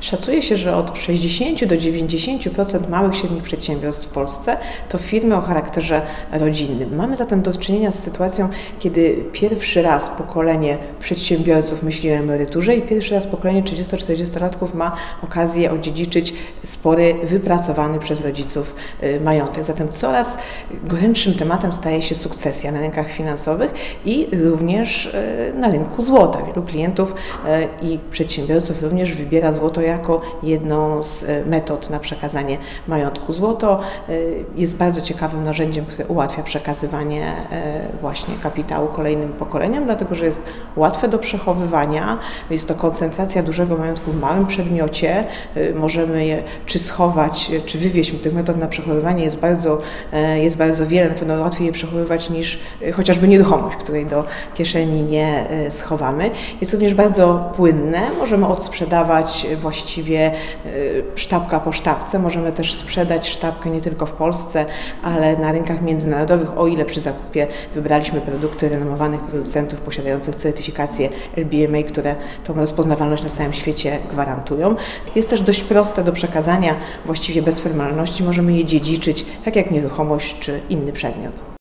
Szacuje się, że od 60 do 90% małych i średnich przedsiębiorstw w Polsce to firmy o charakterze rodzinnym. Mamy zatem do czynienia z sytuacją, kiedy pierwszy raz pokolenie przedsiębiorców myśli o emeryturze i pierwszy raz pokolenie 30-40-latków ma okazję odziedziczyć spory wypracowany przez rodziców y, majątek. Zatem coraz gorętszym tematem staje się sukcesja na rynkach finansowych i również y, na rynku złota. Wielu klientów y, i przedsiębiorców również wybiera złoto jako jedną z metod na przekazanie majątku. Złoto jest bardzo ciekawym narzędziem, które ułatwia przekazywanie właśnie kapitału kolejnym pokoleniom, dlatego że jest łatwe do przechowywania, jest to koncentracja dużego majątku w małym przedmiocie, możemy je czy schować, czy wywieźć. Tych metod na przechowywanie jest bardzo, jest bardzo wiele, na pewno łatwiej je przechowywać niż chociażby nieruchomość, której do kieszeni nie schowamy. Jest również bardzo płynne, możemy odsprzedawać właściwie sztabka po sztabce, możemy też sprzedać sztabkę nie tylko w Polsce, ale na rynkach międzynarodowych, o ile przy zakupie wybraliśmy produkty renomowanych producentów posiadających certyfikację LBMA, które tą rozpoznawalność na całym świecie gwarantują. Jest też dość proste do przekazania, właściwie bez formalności, możemy je dziedziczyć, tak jak nieruchomość czy inny przedmiot.